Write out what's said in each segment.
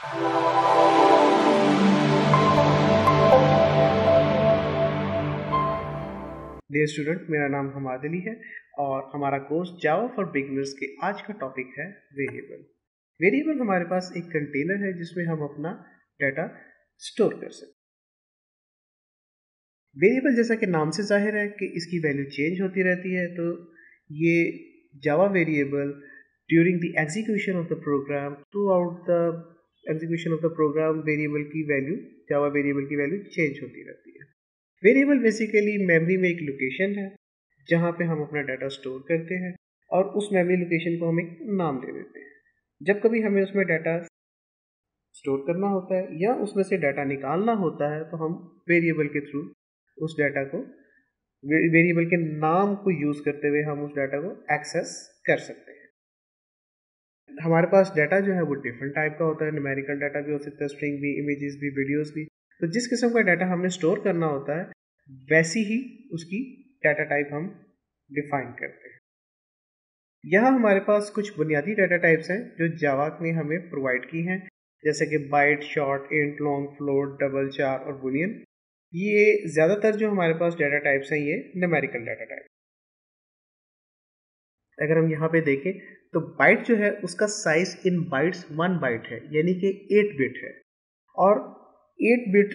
Dear student मेरा नाम हमाद अली है और हमारा कोर्स जावा फॉर बिगनर्स के आज का टॉपिक है वेरिएबल वेरिएबल हमारे पास एक कंटेनर है जिसमें हम अपना डाटा स्टोर कर सकते वेरिएबल जैसा कि नाम से ज़ाहिर है कि इसकी वैल्यू चेंज होती रहती है तो ये Java variable during the execution of the program throughout the execution of the program variable की वैल्यू जावा वेरिएबल की वैल्यू चेंज होती रहती है। वेरिएबल बेसिकली मेमोरी में एक लोकेशन है, जहाँ पे हम अपना डाटा स्टोर करते हैं और उस मेमोरी लोकेशन को हम एक नाम दे देते हैं। जब कभी हमें उसमें डाटा स्टोर करना होता है या उसमें से डाटा निकालना होता है तो हम वेरिएबल के थ्रू उस डाटा को वेरिएबल के नाम को यूज़ करते हुए हम उस डाटा को एक्सेस कर सकते हैं। हमारे पास डाटा जो है वो डिफरेंट टाइप का होता है न्यूमेरिकल डाटा भी हो सकता है स्ट्रिंग भी इमेजेस भी वीडियोस भी। तो जिस किस्म का डाटा हमें स्टोर करना होता है, वैसी ही उसकी डाटा टाइप हम डिफाइन करते हैं। यहाँ हमारे पास कुछ बुनियादी डाटा टाइप्स हैं, जो जावा ने हमें प्रोवाइड की हैं, जैसे कि byte short int long float double char और बुलियन ये ज़्यादातर जो हमारे पास डाटा टाइप्स हैं, ये न्यूमेरिकल डाटा टाइप अगर हम यहाँ पे देखें तो बाइट जो है, उसका size in bytes one byte है, यानी कि एट बिट है। और एट बिट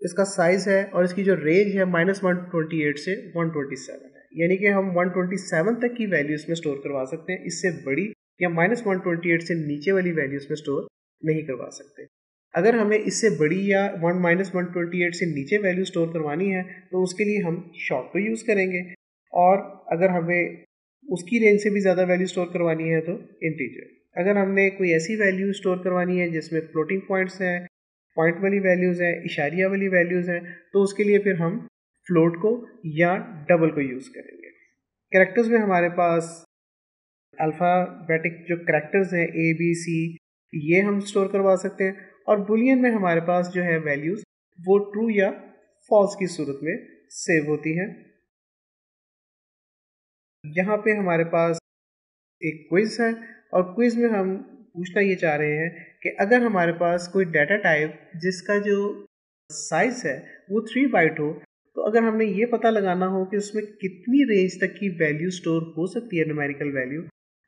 इसका साइज़ है, और इसकी जो रेंज है माइनस वन ट्वेंटी एट से वन ट्वेंटी सेवन है। यानी कि हम वन ट्वेंटी सेवन तक की वैल्यू इसमें स्टोर करवा सकते हैं, इससे बड़ी या माइनस वन ट्वेंटी एट से नीचे वाली वैल्यू इसमें स्टोर नहीं करवा सकते। अगर हमें इससे बड़ी या one minus one twenty eight से नीचे वैल्यू स्टोर करवानी है तो उसके लिए हम शॉर्ट को यूज़ करेंगे। और अगर हमें उसकी रेंज से भी ज़्यादा वैल्यू स्टोर करवानी है तो इंटीजर अगर हमने कोई ऐसी वैल्यू स्टोर करवानी है जिसमें फ्लोटिंग पॉइंट्स हैं पॉइंट वाली वैल्यूज़ हैं, इशारिया वाली वैल्यूज़ हैं तो उसके लिए फिर हम फ्लोट को या डबल को यूज़ करेंगे. करेक्टर्स में हमारे पास अल्फ़ाबेटिक जो करेक्टर्स हैं ए बी सी ये हम स्टोर करवा सकते हैं और बुलियन में हमारे पास जो है वैल्यूज़ वो ट्रू या फॉल्स की सूरत में सेव होती हैं. यहाँ पे हमारे पास एक क्विज है और क्विज में हम पूछना ये चाह रहे हैं कि अगर हमारे पास कोई डाटा टाइप जिसका जो साइज़ है वो थ्री बाइट हो तो अगर हमें ये पता लगाना हो कि उसमें कितनी रेंज तक की वैल्यू स्टोर हो सकती है न्यूमेरिकल वैल्यू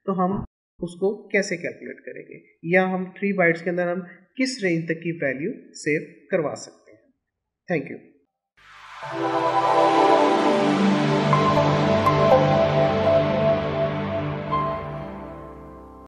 तो हम उसको कैसे कैलकुलेट करेंगे? या हम थ्री बाइट्स के अंदर हम किस रेंज तक की वैल्यू सेव करवा सकते हैं? Thank you